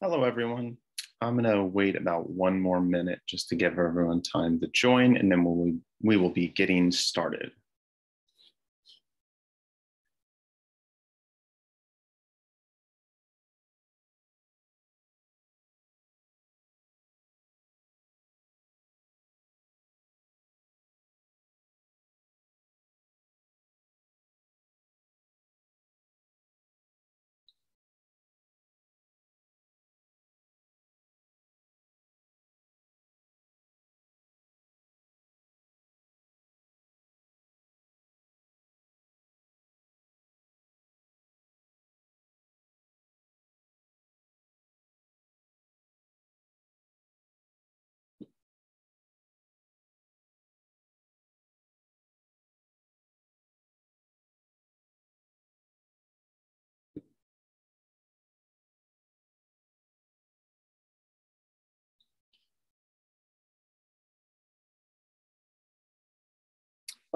Hello, everyone. I'm going to wait about one more minute just to give everyone time to join, and then we'll, we will be getting started.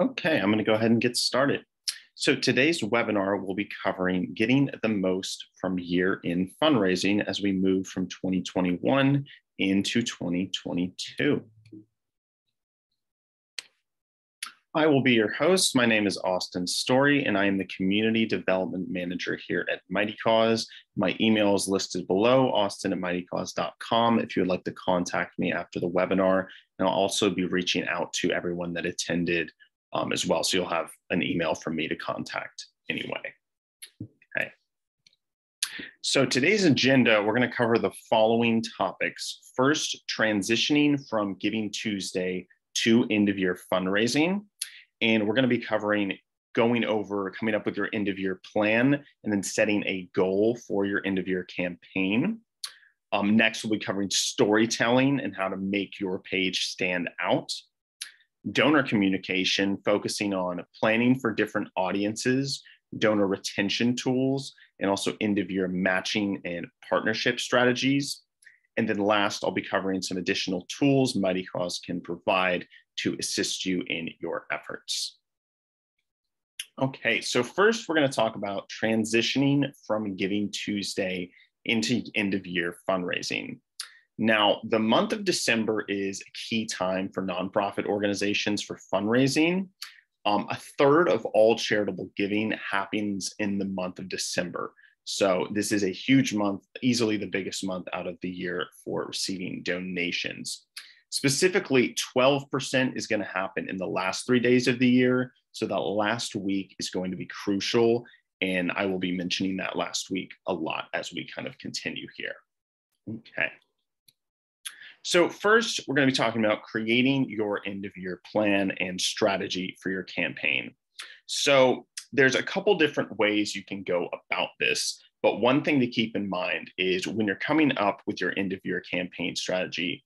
Okay, I'm going to go ahead and get started. So today's webinar will be covering getting the most from year in fundraising as we move from 2021 into 2022. I will be your host. My name is Austin Story, and I am the Community Development Manager here at Mightycause. My email is listed below, austin at mightycause.com, if you would like to contact me after the webinar. And I'll also be reaching out to everyone that attended um, as well. So you'll have an email from me to contact anyway. Okay. So today's agenda, we're going to cover the following topics. First, transitioning from Giving Tuesday to end of year fundraising. And we're going to be covering going over coming up with your end of year plan and then setting a goal for your end of year campaign. Um, next, we'll be covering storytelling and how to make your page stand out donor communication, focusing on planning for different audiences, donor retention tools, and also end of year matching and partnership strategies. And then last, I'll be covering some additional tools Mightycause can provide to assist you in your efforts. Okay, so first we're going to talk about transitioning from Giving Tuesday into end of year fundraising. Now, the month of December is a key time for nonprofit organizations for fundraising. Um, a third of all charitable giving happens in the month of December. So, this is a huge month, easily the biggest month out of the year for receiving donations. Specifically, 12% is going to happen in the last three days of the year. So, that last week is going to be crucial. And I will be mentioning that last week a lot as we kind of continue here. Okay. So, first, we're going to be talking about creating your end of year plan and strategy for your campaign. So, there's a couple different ways you can go about this. But one thing to keep in mind is when you're coming up with your end of year campaign strategy,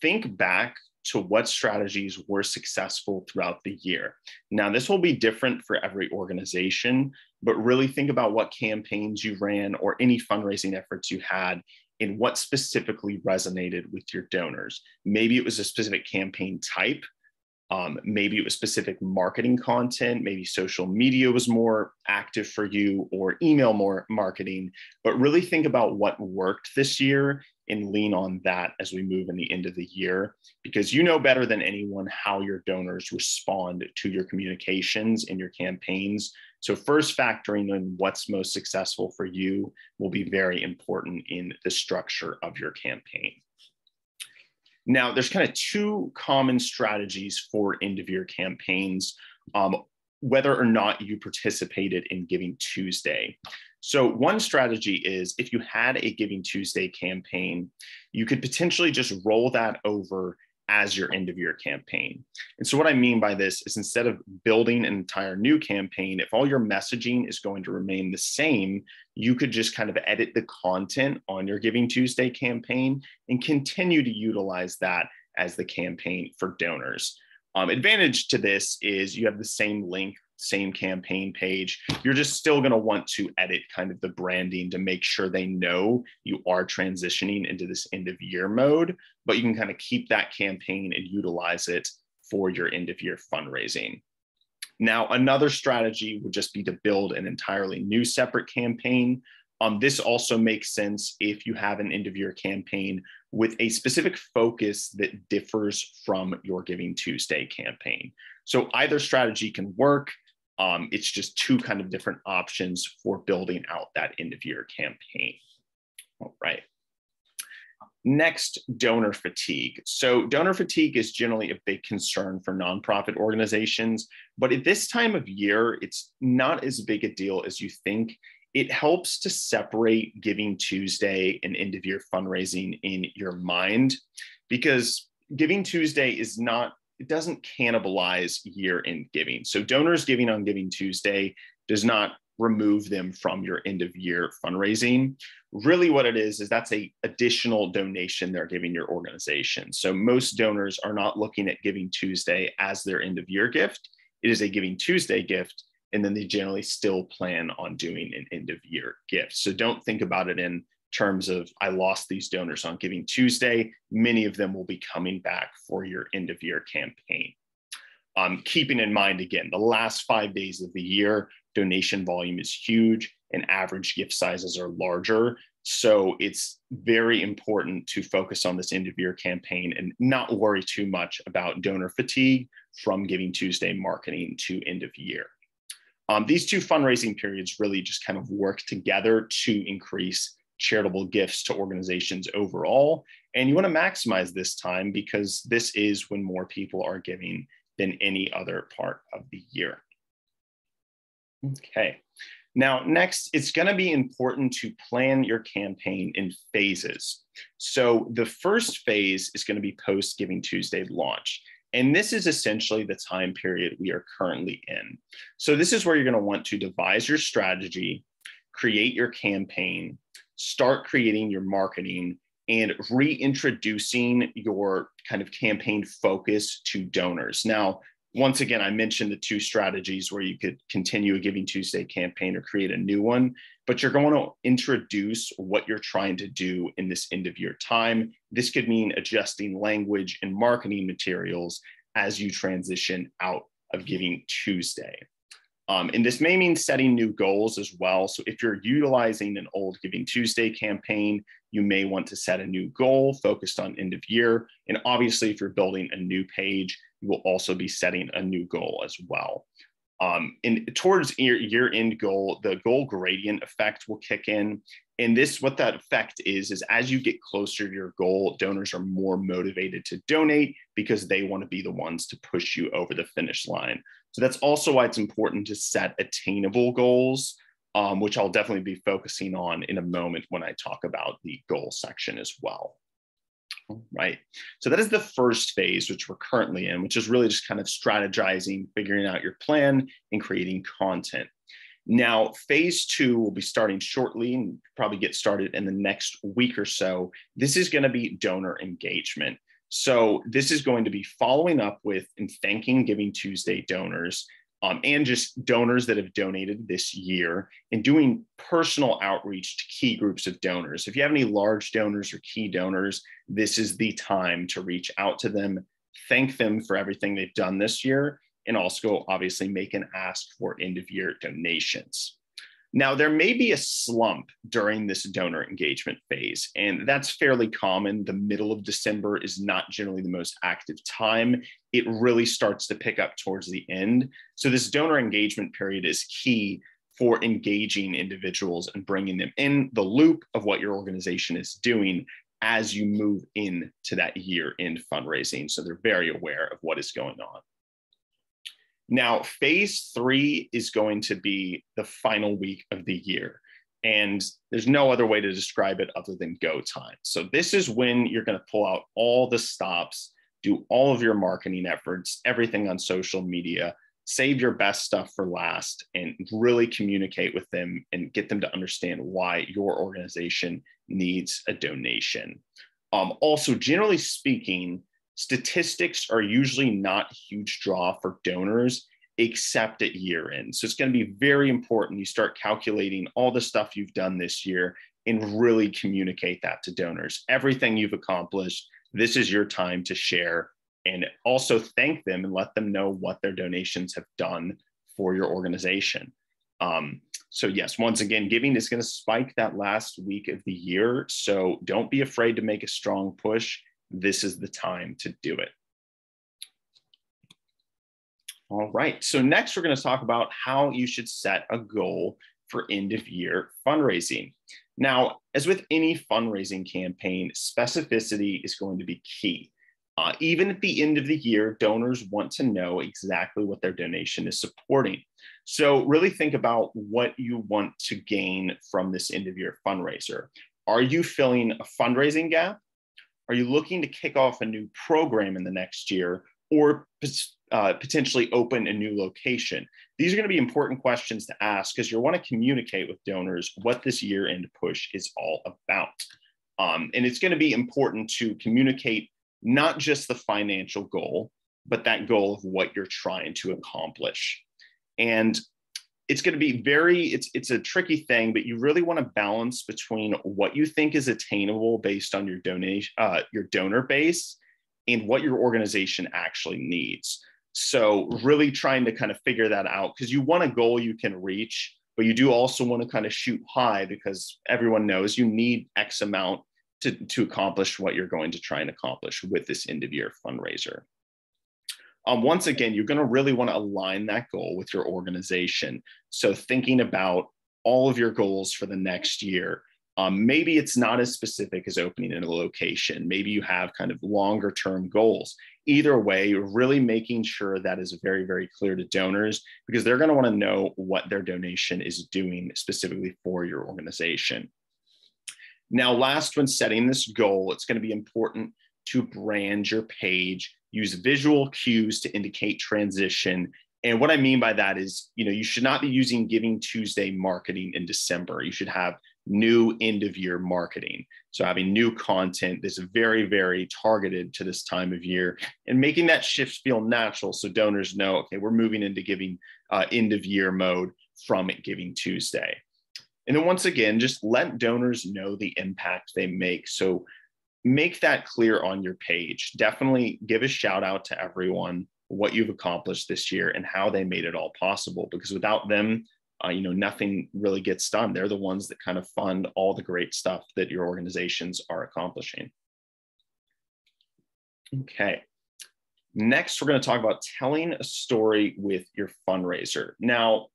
think back to what strategies were successful throughout the year. Now, this will be different for every organization, but really think about what campaigns you ran or any fundraising efforts you had and what specifically resonated with your donors. Maybe it was a specific campaign type. Um, maybe it was specific marketing content. Maybe social media was more active for you or email more marketing. But really think about what worked this year and lean on that as we move in the end of the year because you know better than anyone how your donors respond to your communications and your campaigns so, first factoring in what's most successful for you will be very important in the structure of your campaign. Now, there's kind of two common strategies for end of year campaigns, um, whether or not you participated in Giving Tuesday. So, one strategy is if you had a Giving Tuesday campaign, you could potentially just roll that over as your end of year campaign. And so, what I mean by this is instead of building an entire new campaign, if all your messaging is going to remain the same, you could just kind of edit the content on your Giving Tuesday campaign and continue to utilize that as the campaign for donors. Um, advantage to this is you have the same link same campaign page. You're just still going to want to edit kind of the branding to make sure they know you are transitioning into this end of year mode, but you can kind of keep that campaign and utilize it for your end of year fundraising. Now, another strategy would just be to build an entirely new separate campaign. Um, this also makes sense if you have an end of year campaign with a specific focus that differs from your Giving Tuesday campaign. So either strategy can work. Um, it's just two kind of different options for building out that end of year campaign. All right. Next, donor fatigue. So, donor fatigue is generally a big concern for nonprofit organizations, but at this time of year, it's not as big a deal as you think. It helps to separate Giving Tuesday and end of year fundraising in your mind because Giving Tuesday is not, it doesn't cannibalize year end giving. So, donors giving on Giving Tuesday does not remove them from your end of year fundraising. Really what it is is that's a additional donation they're giving your organization. So most donors are not looking at giving tuesday as their end of year gift. It is a giving tuesday gift and then they generally still plan on doing an end of year gift. So don't think about it in terms of i lost these donors on giving tuesday many of them will be coming back for your end of year campaign um, keeping in mind again the last five days of the year donation volume is huge and average gift sizes are larger. So it's very important to focus on this end of year campaign and not worry too much about donor fatigue from Giving Tuesday marketing to end of year. Um, these two fundraising periods really just kind of work together to increase charitable gifts to organizations overall. And you want to maximize this time because this is when more people are giving than any other part of the year. Okay. Now, next, it's going to be important to plan your campaign in phases. So, the first phase is going to be post Giving Tuesday launch. And this is essentially the time period we are currently in. So, this is where you're going to want to devise your strategy, create your campaign, start creating your marketing, and reintroducing your kind of campaign focus to donors. Now, once again, I mentioned the two strategies where you could continue a Giving Tuesday campaign or create a new one, but you're going to introduce what you're trying to do in this end of year time. This could mean adjusting language and marketing materials as you transition out of Giving Tuesday. Um, and this may mean setting new goals as well. So if you're utilizing an old Giving Tuesday campaign, you may want to set a new goal focused on end of year. And obviously, if you're building a new page, you will also be setting a new goal as well. Um, and towards your year end goal, the goal gradient effect will kick in. And this, what that effect is, is as you get closer to your goal, donors are more motivated to donate because they want to be the ones to push you over the finish line. So that's also why it's important to set attainable goals, um, which I'll definitely be focusing on in a moment when I talk about the goal section as well right? So that is the first phase, which we're currently in, which is really just kind of strategizing, figuring out your plan, and creating content. Now, phase two will be starting shortly and probably get started in the next week or so. This is going to be donor engagement. So, this is going to be following up with and thanking Giving Tuesday donors um, and just donors that have donated this year and doing personal outreach to key groups of donors. If you have any large donors or key donors, this is the time to reach out to them, thank them for everything they've done this year, and also obviously make an ask for end of year donations. Now, there may be a slump during this donor engagement phase, and that's fairly common. The middle of December is not generally the most active time. It really starts to pick up towards the end. So, this donor engagement period is key for engaging individuals and bringing them in the loop of what your organization is doing as you move into that year end fundraising. So, they're very aware of what is going on. Now, phase three is going to be the final week of the year. And there's no other way to describe it other than go time. So, this is when you're going to pull out all the stops, do all of your marketing efforts, everything on social media, save your best stuff for last, and really communicate with them and get them to understand why your organization needs a donation. Um, also, generally speaking, statistics are usually not huge draw for donors except at year end. So it's going to be very important you start calculating all the stuff you've done this year and really communicate that to donors. Everything you've accomplished, this is your time to share and also thank them and let them know what their donations have done for your organization. Um, so, yes, once again, giving is going to spike that last week of the year. So, don't be afraid to make a strong push. This is the time to do it. All right. So, next, we're going to talk about how you should set a goal for end of year fundraising. Now, as with any fundraising campaign, specificity is going to be key. Uh, even at the end of the year, donors want to know exactly what their donation is supporting. So, really think about what you want to gain from this end of year fundraiser. Are you filling a fundraising gap? Are you looking to kick off a new program in the next year or uh, potentially open a new location? These are going to be important questions to ask because you want to communicate with donors what this year end push is all about. Um, and it's going to be important to communicate not just the financial goal, but that goal of what you're trying to accomplish. And it's going to be very it's it's a tricky thing but you really want to balance between what you think is attainable based on your donation uh, your donor base and what your organization actually needs so really trying to kind of figure that out because you want a goal you can reach but you do also want to kind of shoot high because everyone knows you need x amount to, to accomplish what you're going to try and accomplish with this end of year fundraiser. Um, once again, you're going to really want to align that goal with your organization. So, thinking about all of your goals for the next year. Um, maybe it's not as specific as opening in a location. Maybe you have kind of longer term goals. Either way, you're really making sure that is very, very clear to donors because they're going to want to know what their donation is doing specifically for your organization. Now, last, when setting this goal, it's going to be important to brand your page, use visual cues to indicate transition. And what I mean by that is, you know, you should not be using Giving Tuesday marketing in December. You should have new end of year marketing. So having new content that's very, very targeted to this time of year and making that shift feel natural so donors know, okay, we're moving into giving uh, end of year mode from Giving Tuesday. And then once again, just let donors know the impact they make. So make that clear on your page. Definitely give a shout out to everyone what you've accomplished this year and how they made it all possible because without them uh, you know nothing really gets done. They're the ones that kind of fund all the great stuff that your organizations are accomplishing. Okay. Next we're going to talk about telling a story with your fundraiser. Now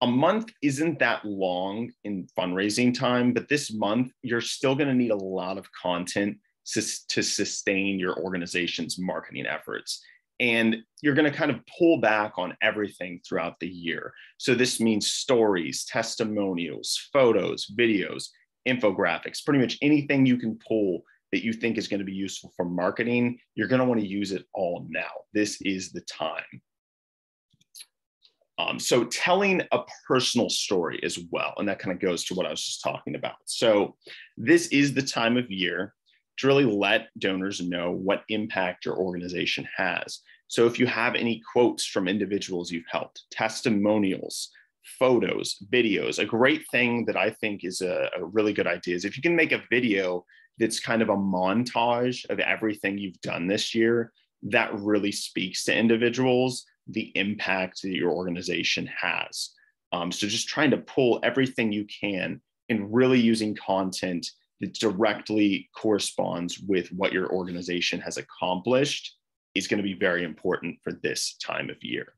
a month isn't that long in fundraising time, but this month you're still going to need a lot of content to, sustain your organization's marketing efforts. And you're going to kind of pull back on everything throughout the year. So, this means stories, testimonials, photos, videos, infographics, pretty much anything you can pull that you think is going to be useful for marketing. You're going to want to use it all now. This is the time. Um, so telling a personal story as well, and that kind of goes to what I was just talking about. So this is the time of year to really let donors know what impact your organization has. So if you have any quotes from individuals you've helped, testimonials, photos, videos, a great thing that I think is a, a really good idea is if you can make a video that's kind of a montage of everything you've done this year, that really speaks to individuals the impact that your organization has. Um, so just trying to pull everything you can and really using content that directly corresponds with what your organization has accomplished is going to be very important for this time of year.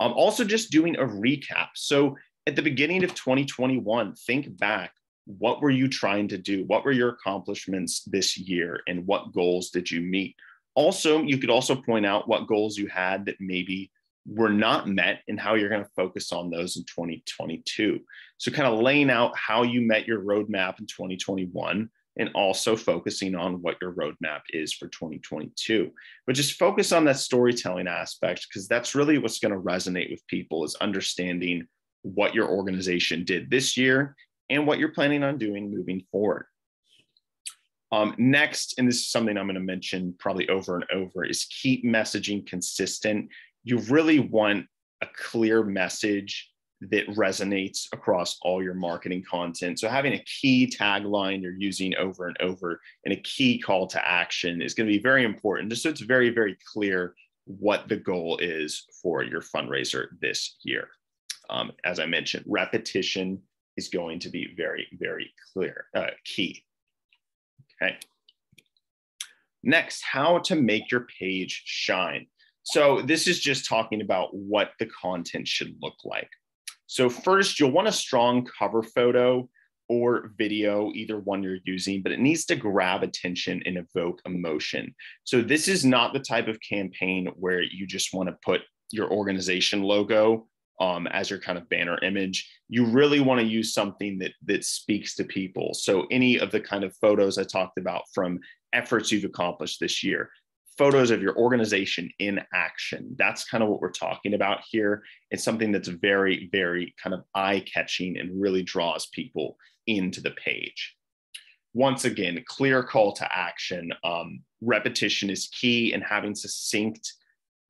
Um, also, just doing a recap. So at the beginning of 2021, think back. What were you trying to do? What were your accomplishments this year? And what goals did you meet? Also, you could also point out what goals you had that maybe were not met and how you're going to focus on those in 2022. So, kind of laying out how you met your roadmap in 2021 and also focusing on what your roadmap is for 2022. But just focus on that storytelling aspect because that's really what's going to resonate with people is understanding what your organization did this year and what you're planning on doing moving forward. Um, next, and this is something I'm going to mention probably over and over, is keep messaging consistent. You really want a clear message that resonates across all your marketing content. So having a key tagline you're using over and over and a key call to action is going to be very important, just so it's very, very clear what the goal is for your fundraiser this year. Um, as I mentioned, repetition is going to be very, very clear, uh, key. Okay. Next, how to make your page shine. So this is just talking about what the content should look like. So first, you'll want a strong cover photo or video, either one you're using, but it needs to grab attention and evoke emotion. So this is not the type of campaign where you just want to put your organization logo um, as your kind of banner image. You really want to use something that that speaks to people. So any of the kind of photos I talked about from efforts you've accomplished this year, photos of your organization in action. That's kind of what we're talking about here. It's something that's very, very kind of eye catching and really draws people into the page. Once again, clear call to action. Um, repetition is key and having succinct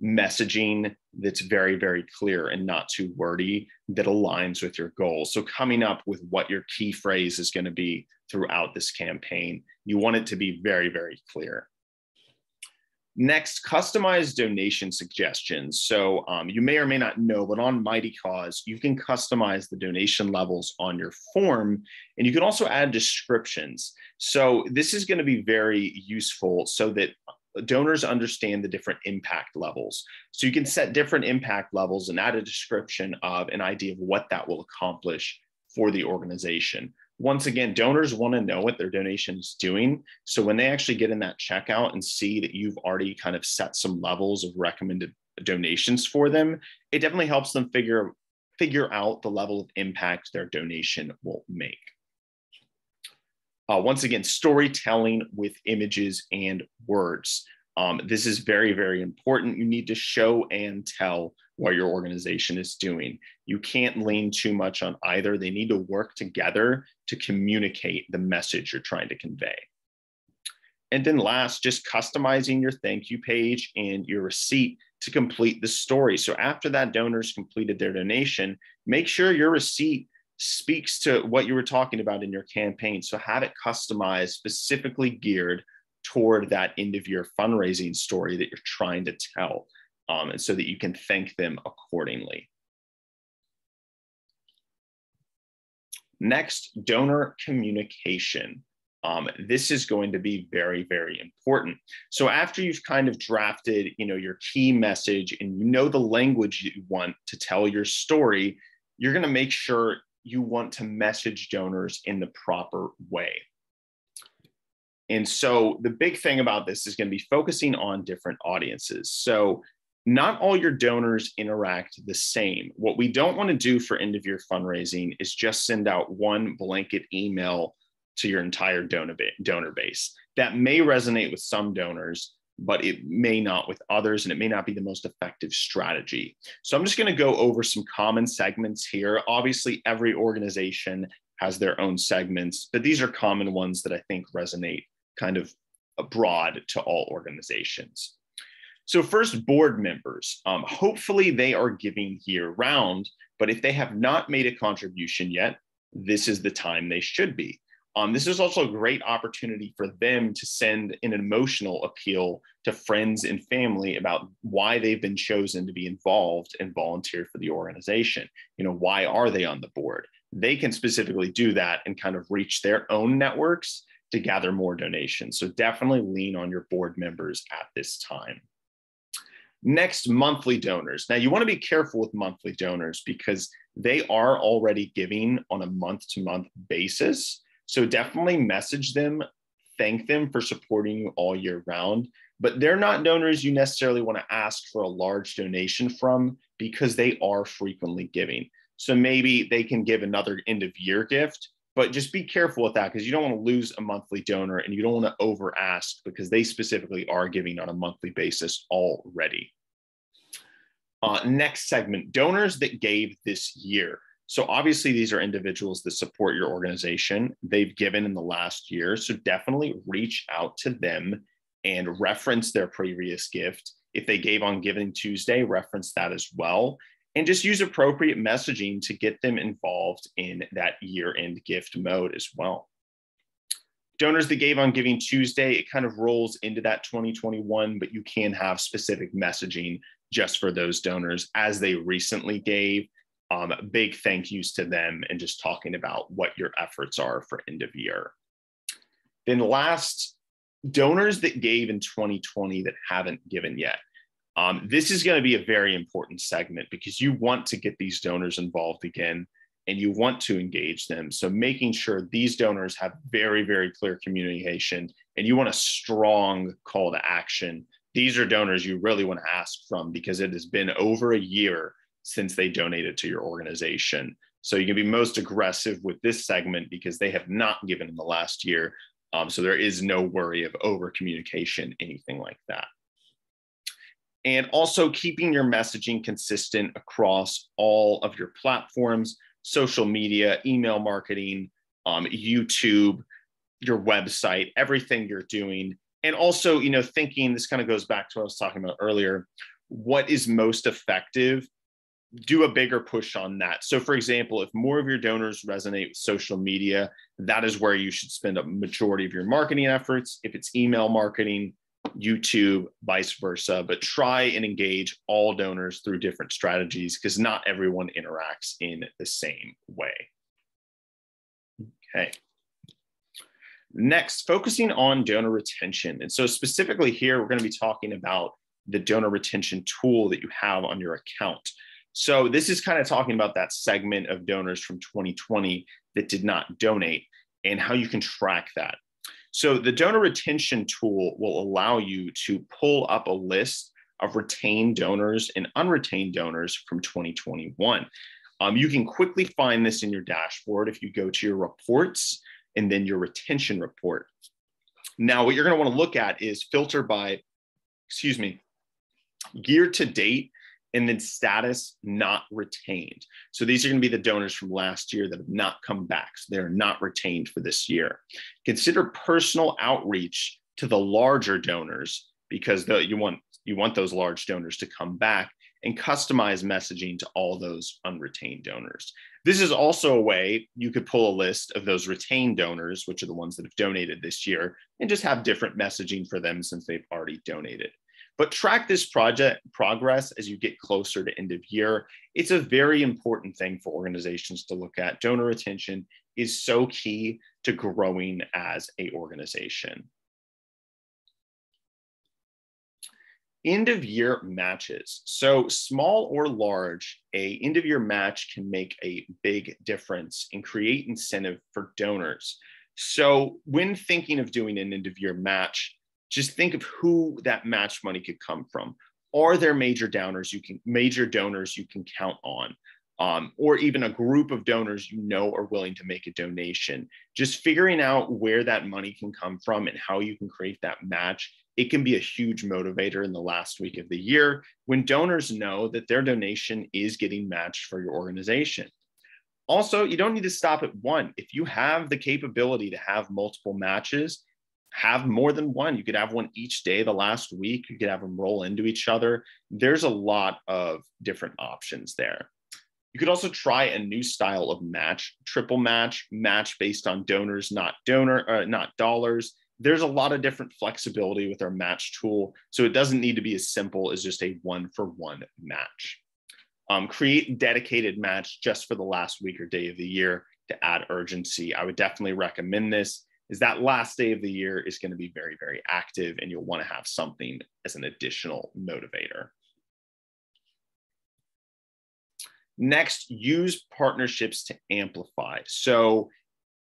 messaging that's very, very clear and not too wordy that aligns with your goals. So, coming up with what your key phrase is going to be throughout this campaign, you want it to be very, very clear. Next, customized donation suggestions. So um, you may or may not know, but on Mightycause, you can customize the donation levels on your form, and you can also add descriptions. So this is going to be very useful so that donors understand the different impact levels. So you can set different impact levels and add a description of an idea of what that will accomplish for the organization once again, donors want to know what their donation is doing. So when they actually get in that checkout and see that you've already kind of set some levels of recommended donations for them, it definitely helps them figure figure out the level of impact their donation will make. Uh, once again, storytelling with images and words. Um, this is very, very important. You need to show and tell what your organization is doing. You can't lean too much on either. They need to work together to communicate the message you're trying to convey. And then last, just customizing your thank you page and your receipt to complete the story. So after that donor's completed their donation, make sure your receipt speaks to what you were talking about in your campaign. So have it customized, specifically geared toward that end of year fundraising story that you're trying to tell um, and so that you can thank them accordingly. Next, donor communication. Um, this is going to be very, very important. So after you've kind of drafted, you know, your key message and you know the language you want to tell your story, you're going to make sure you want to message donors in the proper way. And so the big thing about this is going to be focusing on different audiences. So not all your donors interact the same. What we don't want to do for end of year fundraising is just send out one blanket email to your entire donor, base. That may resonate with some donors, but it may not with others, and it may not be the most effective strategy. So I'm just going to go over some common segments here. Obviously, every organization has their own segments, but these are common ones that I think resonate kind of broad to all organizations. So, first, board members. Um, hopefully, they are giving year round, but if they have not made a contribution yet, this is the time they should be. Um, this is also a great opportunity for them to send an emotional appeal to friends and family about why they've been chosen to be involved and volunteer for the organization. You know, why are they on the board? They can specifically do that and kind of reach their own networks to gather more donations. So definitely lean on your board members at this time. Next, monthly donors. Now, you want to be careful with monthly donors because they are already giving on a month to month basis. So, definitely message them, thank them for supporting you all year round. But they're not donors you necessarily want to ask for a large donation from because they are frequently giving. So, maybe they can give another end of year gift but just be careful with that because you don't want to lose a monthly donor and you don't want to over ask because they specifically are giving on a monthly basis already. Uh, next segment donors that gave this year. So, obviously, these are individuals that support your organization. They've given in the last year. So, definitely reach out to them and reference their previous gift. If they gave on Giving Tuesday, reference that as well and just use appropriate messaging to get them involved in that year end gift mode as well. Donors that gave on Giving Tuesday, it kind of rolls into that 2021, but you can have specific messaging just for those donors as they recently gave. Um, big thank yous to them and just talking about what your efforts are for end of year. Then last, donors that gave in 2020 that haven't given yet. Um, this is going to be a very important segment because you want to get these donors involved again and you want to engage them. So making sure these donors have very, very clear communication and you want a strong call to action. These are donors you really want to ask from because it has been over a year since they donated to your organization. So you can be most aggressive with this segment because they have not given in the last year. Um, so there is no worry of over communication, anything like that. And also keeping your messaging consistent across all of your platforms, social media, email marketing, um, YouTube, your website, everything you're doing. And also, you know, thinking this kind of goes back to what I was talking about earlier. What is most effective do a bigger push on that. So, for example, if more of your donors resonate with social media, that is where you should spend a majority of your marketing efforts. If it's email marketing, YouTube, vice versa, but try and engage all donors through different strategies because not everyone interacts in the same way. Okay. Next, focusing on donor retention. And so, specifically here, we're going to be talking about the donor retention tool that you have on your account. So this is kind of talking about that segment of donors from 2020 that did not donate and how you can track that. So the donor retention tool will allow you to pull up a list of retained donors and unretained donors from 2021. Um, you can quickly find this in your dashboard if you go to your reports and then your retention report. Now, what you're going to want to look at is filter by, excuse me, year to date and then status not retained. So these are going to be the donors from last year that have not come back. So they're not retained for this year. Consider personal outreach to the larger donors because the, you want you want those large donors to come back and customize messaging to all those unretained donors. This is also a way you could pull a list of those retained donors, which are the ones that have donated this year, and just have different messaging for them since they've already donated. But track this project progress as you get closer to end of year. It's a very important thing for organizations to look at. Donor retention is so key to growing as a organization. End of year matches. So small or large, a end of year match can make a big difference and create incentive for donors. So when thinking of doing an end of year match, just think of who that match money could come from. Are there major donors you can major donors you can count on? Um, or even a group of donors you know are willing to make a donation. Just figuring out where that money can come from and how you can create that match. It can be a huge motivator in the last week of the year when donors know that their donation is getting matched for your organization. Also, you don't need to stop at one. If you have the capability to have multiple matches, have more than one. You could have one each day the last week. You could have them roll into each other. There's a lot of different options there. You could also try a new style of match, triple match, match based on donors, not donor, uh, not dollars. There's a lot of different flexibility with our match tool, so it doesn't need to be as simple as just a one for one match. Um, create dedicated match just for the last week or day of the year to add urgency. I would definitely recommend this is that last day of the year is going to be very, very active and you'll want to have something as an additional motivator. Next, use partnerships to amplify. So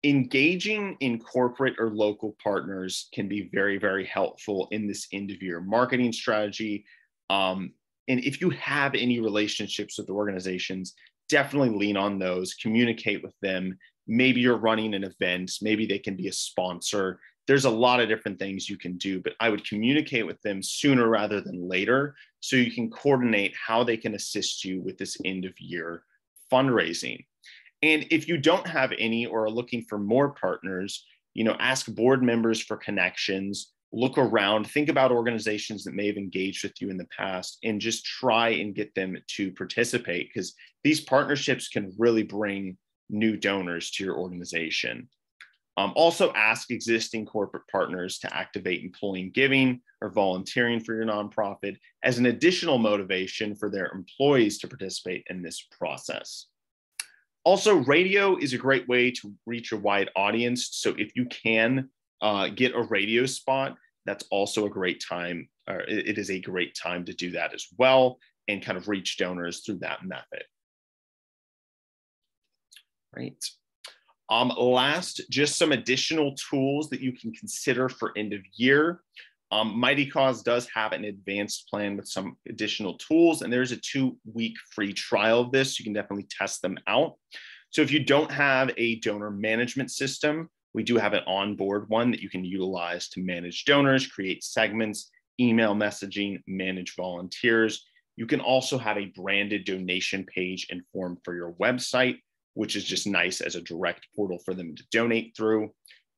engaging in corporate or local partners can be very, very helpful in this end of year marketing strategy. Um, and if you have any relationships with organizations, definitely lean on those, communicate with them, maybe you're running an event. Maybe they can be a sponsor. There's a lot of different things you can do but i would communicate with them sooner rather than later so you can coordinate how they can assist you with this end of year fundraising. And if you don't have any or are looking for more partners you know ask board members for connections look around think about organizations that may have engaged with you in the past and just try and get them to participate because these partnerships can really bring new donors to your organization. Um, also, ask existing corporate partners to activate employee giving or volunteering for your nonprofit as an additional motivation for their employees to participate in this process. Also, radio is a great way to reach a wide audience. So if you can uh, get a radio spot, that's also a great time. Or it is a great time to do that as well and kind of reach donors through that method. Right. Um, last, just some additional tools that you can consider for end of year. Um, Mightycause does have an advanced plan with some additional tools, and there's a two week free trial of this. You can definitely test them out. So if you don't have a donor management system, we do have an onboard one that you can utilize to manage donors, create segments, email messaging, manage volunteers. You can also have a branded donation page and form for your website, which is just nice as a direct portal for them to donate through.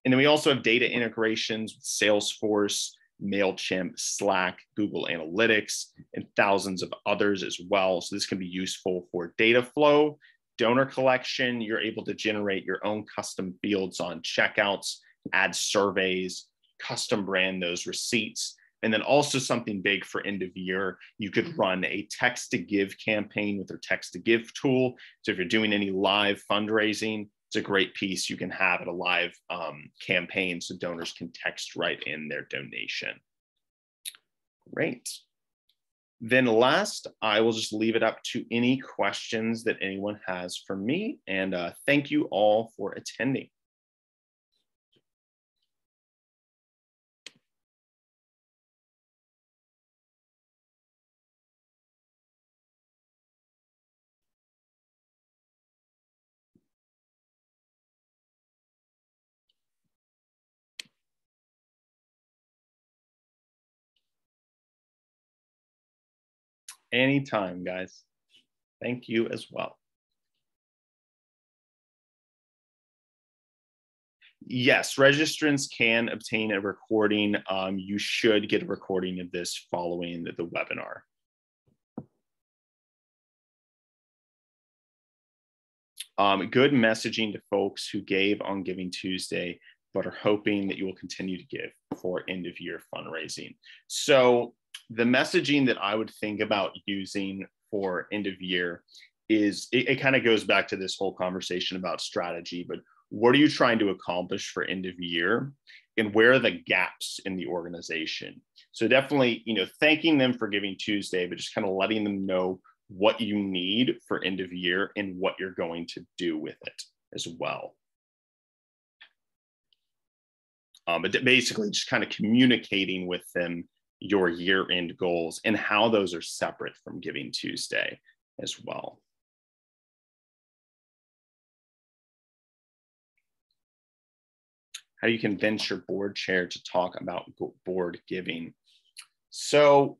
And then we also have data integrations with Salesforce, MailChimp, Slack, Google Analytics, and thousands of others as well. So this can be useful for data flow, donor collection. You're able to generate your own custom fields on checkouts, add surveys, custom brand those receipts. And then also something big for end of year, you could run a text to give campaign with their text to give tool. So if you're doing any live fundraising, it's a great piece you can have at a live um, campaign so donors can text right in their donation. Great. Then last, I will just leave it up to any questions that anyone has for me. And uh, thank you all for attending. Anytime, guys. Thank you as well. Yes, registrants can obtain a recording. Um, you should get a recording of this following the, the webinar. Um, good messaging to folks who gave on Giving Tuesday, but are hoping that you will continue to give for end of year fundraising. So the messaging that I would think about using for end of year is it, it kind of goes back to this whole conversation about strategy, but what are you trying to accomplish for end of year and where are the gaps in the organization? So definitely, you know, thanking them for giving Tuesday, but just kind of letting them know what you need for end of year and what you're going to do with it as well. Um, but basically just kind of communicating with them your year end goals and how those are separate from Giving Tuesday as well. How you convince your board chair to talk about board giving? So,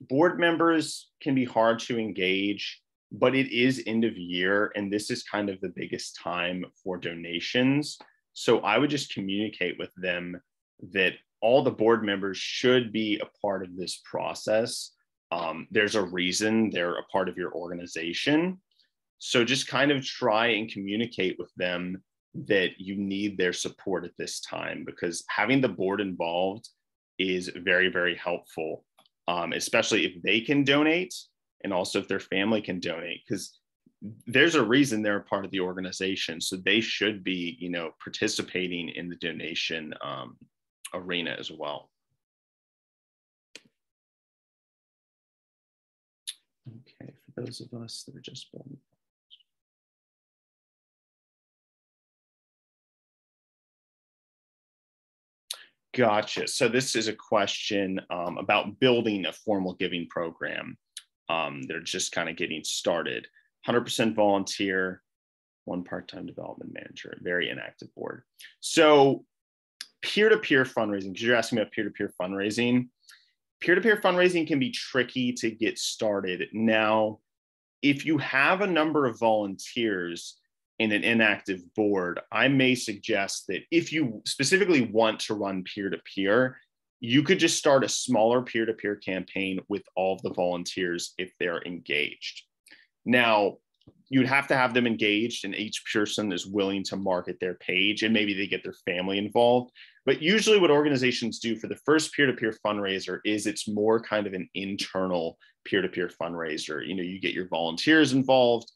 board members can be hard to engage, but it is end of year, and this is kind of the biggest time for donations. So, I would just communicate with them that all the board members should be a part of this process. Um, there's a reason they're a part of your organization. So just kind of try and communicate with them that you need their support at this time because having the board involved is very, very helpful, um, especially if they can donate and also if their family can donate because there's a reason they're a part of the organization so they should be you know participating in the donation um, arena as well. Okay, for those of us that are just born. Gotcha. So this is a question um, about building a formal giving program. Um, they're just kind of getting started. 100% volunteer, one part-time development manager, very inactive board. So peer-to-peer fundraising, because you're asking about peer-to-peer fundraising, peer-to-peer fundraising can be tricky to get started. Now, if you have a number of volunteers in an inactive board, I may suggest that if you specifically want to run peer-to-peer, you could just start a smaller peer-to-peer campaign with all of the volunteers if they're engaged. Now, you'd have to have them engaged and each person is willing to market their page and maybe they get their family involved. But usually what organizations do for the first peer-to-peer fundraiser is it's more kind of an internal peer-to-peer fundraiser. You know you get your volunteers involved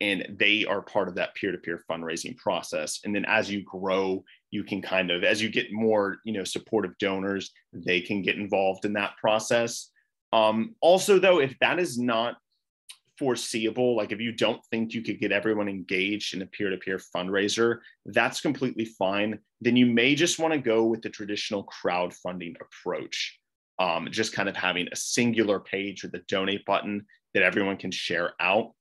and they are part of that peer-to-peer fundraising process. And then as you grow you can kind of as you get more you know supportive donors they can get involved in that process. Um, also though if that is not foreseeable like if you don't think you could get everyone engaged in a peer-to-peer fundraiser that's completely fine then you may just want to go with the traditional crowdfunding approach um, just kind of having a singular page with a donate button that everyone can share out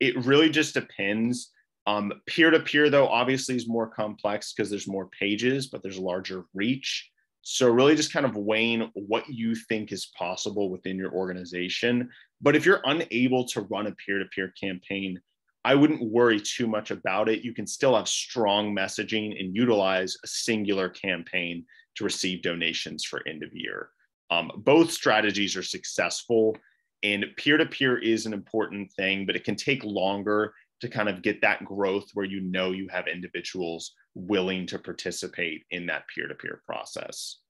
it really just depends. Um, peer-to-peer though obviously is more complex because there's more pages, but there's larger reach. So really just kind of weighing what you think is possible within your organization. But if you're unable to run a peer-to-peer campaign, I wouldn't worry too much about it. You can still have strong messaging and utilize a singular campaign to receive donations for end of year. Um, both strategies are successful and peer to peer is an important thing, but it can take longer to kind of get that growth where you know you have individuals willing to participate in that peer to peer process.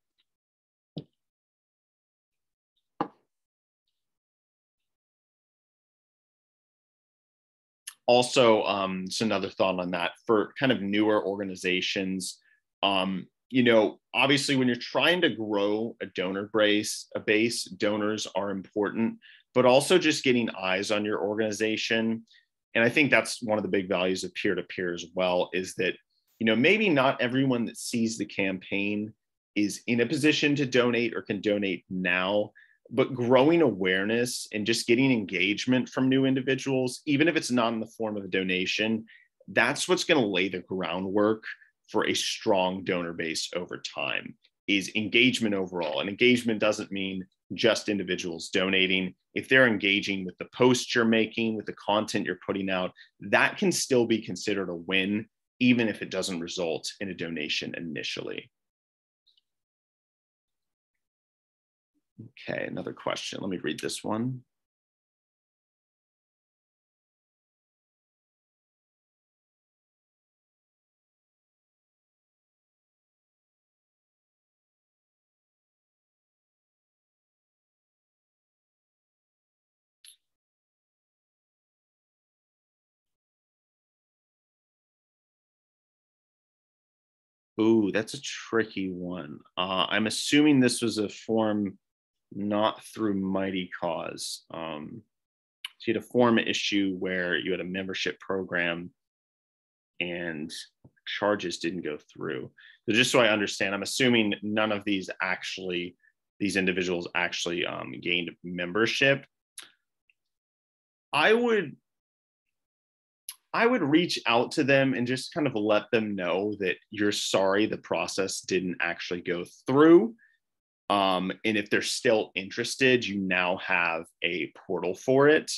Also, um, just another thought on that for kind of newer organizations. Um, you know, obviously, when you're trying to grow a donor base, a base, donors are important but also just getting eyes on your organization. And I think that's one of the big values of peer to peer as well is that, you know, maybe not everyone that sees the campaign is in a position to donate or can donate now, but growing awareness and just getting engagement from new individuals, even if it's not in the form of a donation, that's what's going to lay the groundwork for a strong donor base over time is engagement overall and engagement doesn't mean just individuals donating. If they're engaging with the posts you're making, with the content you're putting out, that can still be considered a win, even if it doesn't result in a donation initially. Okay, another question. Let me read this one. Ooh, that's a tricky one. Uh, I'm assuming this was a form not through Mighty Cause. Um, so you had a form issue where you had a membership program and charges didn't go through. So just so I understand, I'm assuming none of these actually, these individuals actually um, gained membership. I would I would reach out to them and just kind of let them know that you're sorry the process didn't actually go through. Um, and if they're still interested, you now have a portal for it.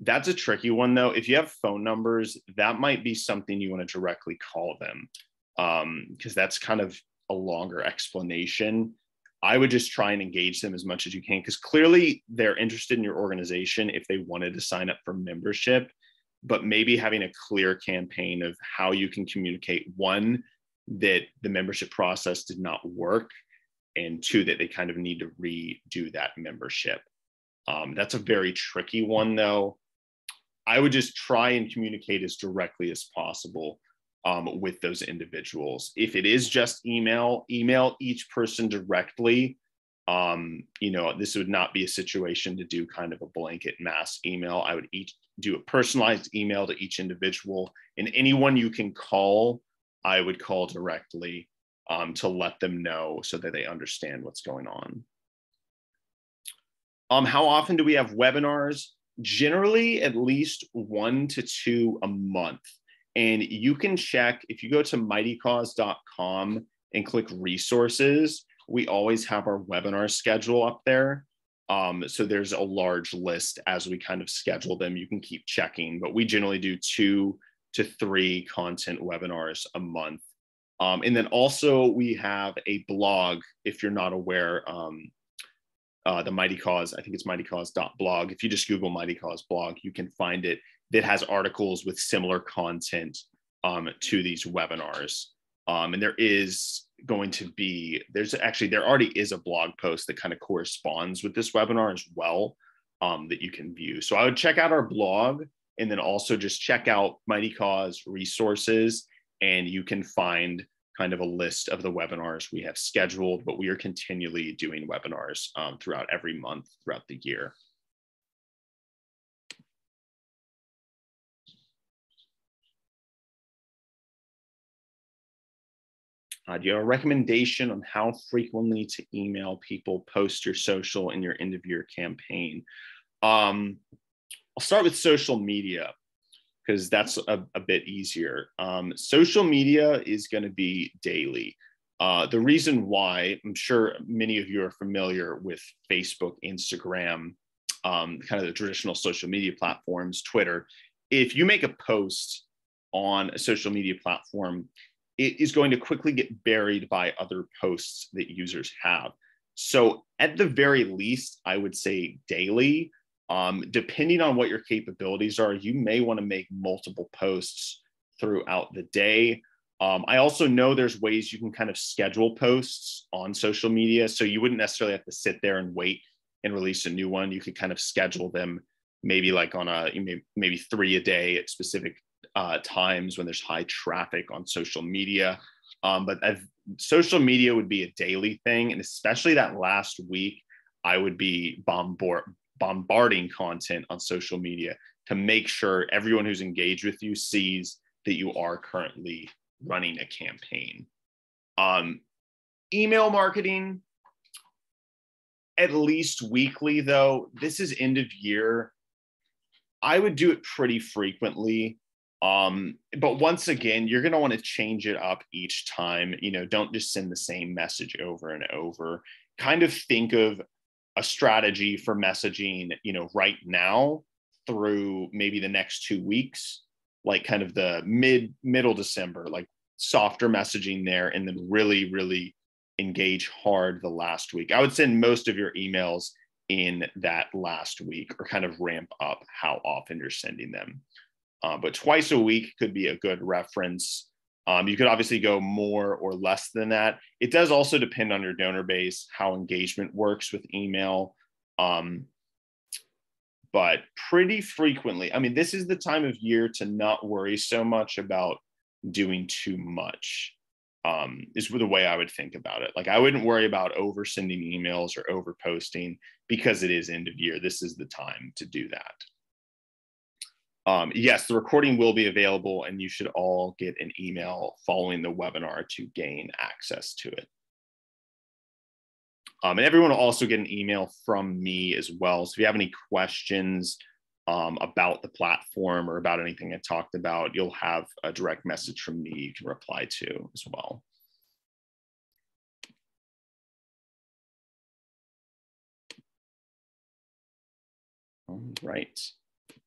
That's a tricky one though. If you have phone numbers, that might be something you want to directly call them because um, that's kind of a longer explanation. I would just try and engage them as much as you can because clearly they're interested in your organization if they wanted to sign up for membership but maybe having a clear campaign of how you can communicate one that the membership process did not work and two that they kind of need to redo that membership. Um, that's a very tricky one though. I would just try and communicate as directly as possible um, with those individuals. If it is just email email each person directly. Um, you know this would not be a situation to do kind of a blanket mass email. I would each do a personalized email to each individual and anyone you can call i would call directly um, to let them know so that they understand what's going on um, how often do we have webinars generally at least one to two a month and you can check if you go to mightycause.com and click resources we always have our webinar schedule up there um, so there's a large list as we kind of schedule them. You can keep checking, but we generally do two to three content webinars a month. Um, and then also we have a blog, if you're not aware, um, uh, the Mightycause, I think it's mightycause.blog. If you just Google Mightycause blog, you can find it that has articles with similar content um, to these webinars. Um, and there is going to be there's actually there already is a blog post that kind of corresponds with this webinar as well um, that you can view. So I would check out our blog And then also just check out Mightycause resources and you can find kind of a list of the webinars we have scheduled, but we are continually doing webinars um, throughout every month throughout the year. Uh, do you have a recommendation on how frequently to email people, post your social in your end of year campaign? Um, I'll start with social media because that's a, a, bit easier. Um, social media is going to be daily. Uh, the reason why, I'm sure many of you are familiar with Facebook, Instagram, um, kind of the traditional social media platforms, Twitter. If you make a post on a social media platform, it is going to quickly get buried by other posts that users have. So, at the very least, I would say daily. Um, depending on what your capabilities are, you may want to make multiple posts throughout the day. Um, I also know there's ways you can kind of schedule posts on social media. So you wouldn't necessarily have to sit there and wait and release a new one. You could kind of schedule them maybe like on a maybe three a day at specific uh, times when there's high traffic on social media. Um, but I've, social media would be a daily thing. And especially that last week, I would be bombard, bombarding content on social media to make sure everyone who's engaged with you sees that you are currently running a campaign. Um, email marketing, at least weekly, though. This is end of year. I would do it pretty frequently. Um, but once again, you're going to want to change it up each time. You know, don't just send the same message over and over. Kind of think of a strategy for messaging, you know, right now through maybe the next two weeks, like kind of the mid middle December, like softer messaging there, and then really, really engage hard the last week. I would send most of your emails in that last week or kind of ramp up how often you're sending them. Uh, but twice a week could be a good reference. Um, you could obviously go more or less than that. It does also depend on your donor base, how engagement works with email. Um, but pretty frequently, I mean, this is the time of year to not worry so much about doing too much, um, is the way I would think about it. Like, I wouldn't worry about over sending emails or over posting because it is end of year. This is the time to do that um, yes, the recording will be available and you should all get an email following the webinar to gain access to it. Um, and everyone will also get an email from me as well. So if you have any questions um, about the platform or about anything I talked about, you'll have a direct message from me you can reply to as well. All right.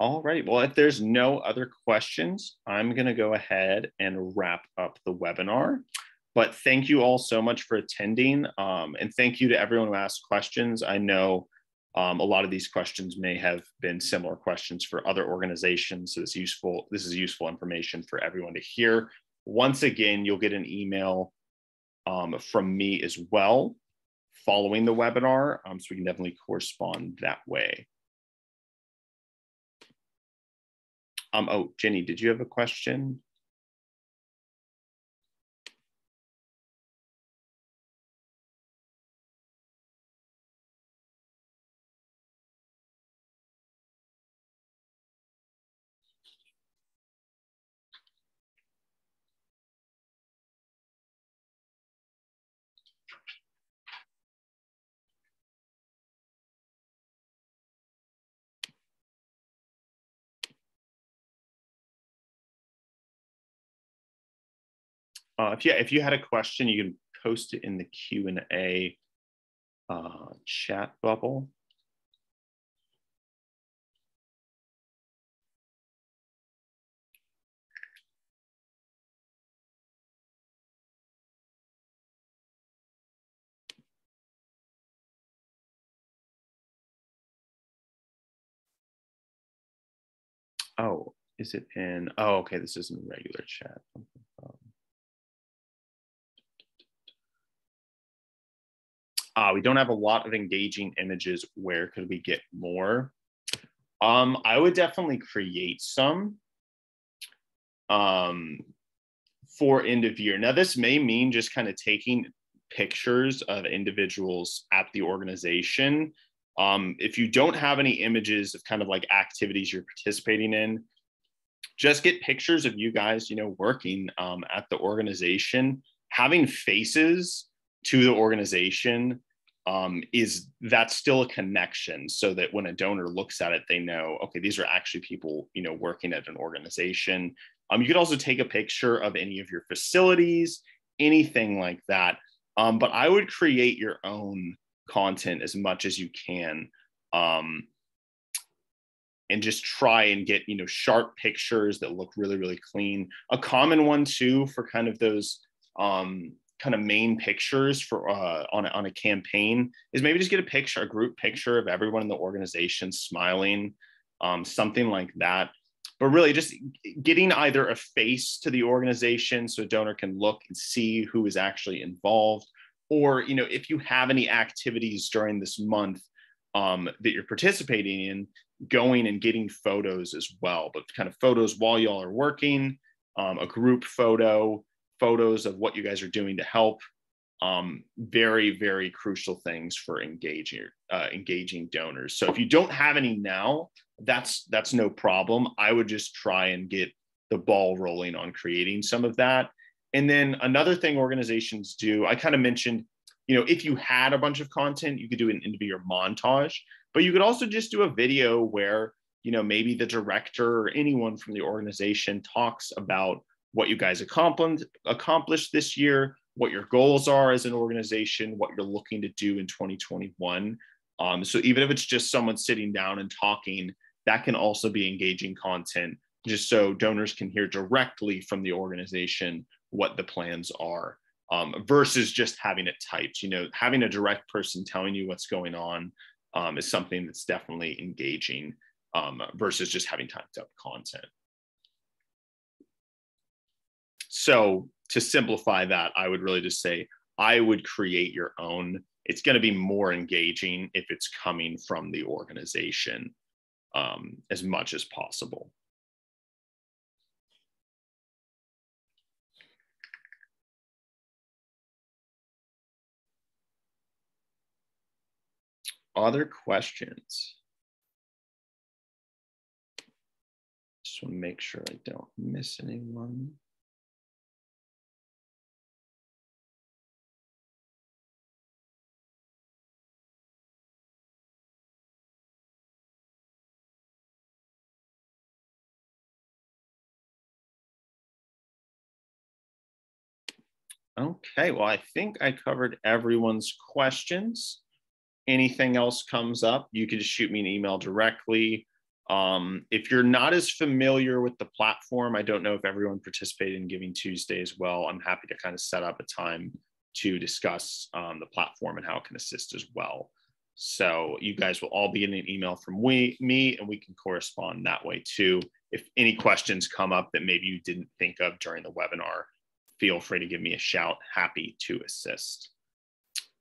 All right. Well, if there's no other questions, I'm going to go ahead and wrap up the webinar. But thank you all so much for attending. Um, and thank you to everyone who asked questions. I know um, a lot of these questions may have been similar questions for other organizations. So it's useful. This is useful information for everyone to hear. Once again, you'll get an email um, from me as well following the webinar. Um, so we can definitely correspond that way. Um, oh, Jenny, did you have a question? Uh, if you if you had a question, you can post it in the Q and A uh, chat bubble. Oh, is it in? Oh, okay. This isn't regular chat. Um, Uh, we don't have a lot of engaging images. Where could we get more? Um, I would definitely create some um, for end of year. Now, this may mean just kind of taking pictures of individuals at the organization. Um, if you don't have any images of kind of like activities you're participating in, just get pictures of you guys, you know, working um, at the organization, having faces to the organization um, is that's still a connection so that when a donor looks at it they know okay these are actually people you know working at an organization. Um, you could also take a picture of any of your facilities anything like that. Um, but i would create your own content as much as you can um, and just try and get you know sharp pictures that look really really clean. A common one too for kind of those um, kind of main pictures for uh, on, a, on a campaign is maybe just get a picture, a group picture of everyone in the organization smiling, um, something like that. But really, just getting either a face to the organization so a donor can look and see who is actually involved, or you know, if you have any activities during this month um, that you're participating in, going and getting photos as well. But kind of photos while y'all are working, um, a group photo, photos of what you guys are doing to help. Um, very, very crucial things for engaging uh, engaging donors. So if you don't have any now, that's that's no problem. I would just try and get the ball rolling on creating some of that. And then another thing organizations do, I kind of mentioned, you know, if you had a bunch of content, you could do an of year montage, but you could also just do a video where, you know, maybe the director or anyone from the organization talks about what you guys accomplished accomplished this year, what your goals are as an organization, what you're looking to do in 2021. Um, so even if it's just someone sitting down and talking, that can also be engaging content, just so donors can hear directly from the organization what the plans are. Um, versus just having it typed. You know, having a direct person telling you what's going on um, is something that's definitely engaging um, versus just having typed up content. So to simplify that, I would really just say I would create your own. It's going to be more engaging if it's coming from the organization um, as much as possible. Other questions? Just want to make sure I don't miss anyone. Okay, well, I think I covered everyone's questions. Anything else comes up, you can just shoot me an email directly. Um, if you're not as familiar with the platform, I don't know if everyone participated in Giving Tuesday as well. I'm happy to kind of set up a time to discuss um, the platform and how it can assist as well. So you guys will all be getting an email from we, me, and we can correspond that way too. If any questions come up that maybe you didn't think of during the webinar, feel free to give me a shout. Happy to assist.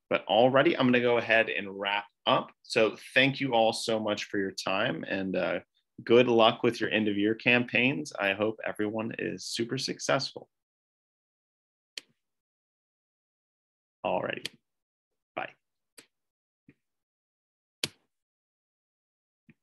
But already, I'm going to go ahead and wrap up. So thank you all so much for your time and uh, good luck with your end of year campaigns. I hope everyone is super successful. Alrighty.